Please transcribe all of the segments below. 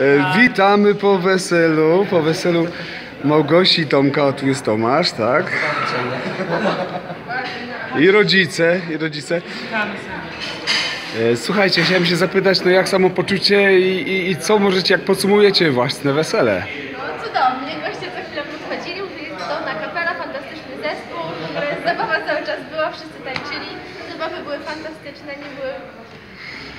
E, witamy po weselu, po weselu Małgosi Tomka Otwys Tomasz, tak? I rodzice, i rodzice. E, Słuchajcie, chciałem się zapytać, no jak samopoczucie i, i, i co możecie, jak podsumujecie własne wesele? No cudownie, goście co chwilę podchodzili, mówili, cudowna kapela, fantastyczny zespół, zabawa cały czas była, wszyscy tańczyli, zabawy były fantastyczne, nie były,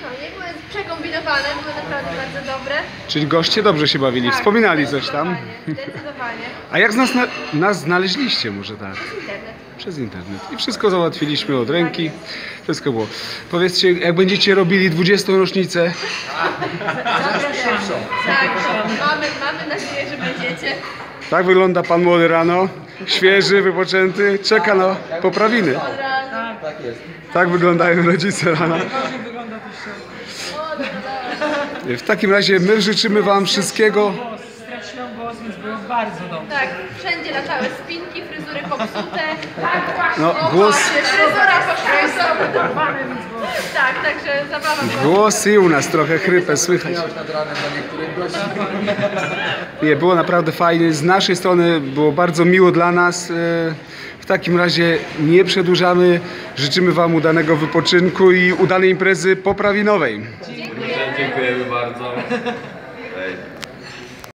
no, nie były przekombinowane, były naprawdę bardzo dobre. Czyli goście dobrze się bawili, Tak, wspominali coś tam. Zdecydowanie, zdecydowanie. A jak nas, na, nas znaleźliście może tak? Internet. Przez internet. I wszystko załatwiliśmy od ręki. Wszystko było. Powiedzcie, jak będziecie robili 20. rocznicę, Tak, mamy, mamy nadzieję, że będziecie. tak wygląda pan młody rano, świeży, wypoczęty, czeka na poprawiny. Od razu. Tak wyglądają rodzice rano. W takim razie my życzymy wam wszystkiego. Głos, straciłam głos, więc było bardzo dobrze. Tak, wszędzie latały spinki, fryzury popsute. No, O, głos, właśnie, Fryzura poszła. Tak, także zabawa była. głos i u nas trochę chrypę słychać. Nie, było naprawdę fajnie. Z naszej strony było bardzo miło dla nas. E, W takim razie nie przedłużamy. Życzymy wam udanego wypoczynku i udanej imprezy poprawinowej. Dziękujemy bardzo. Hej.